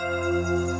Música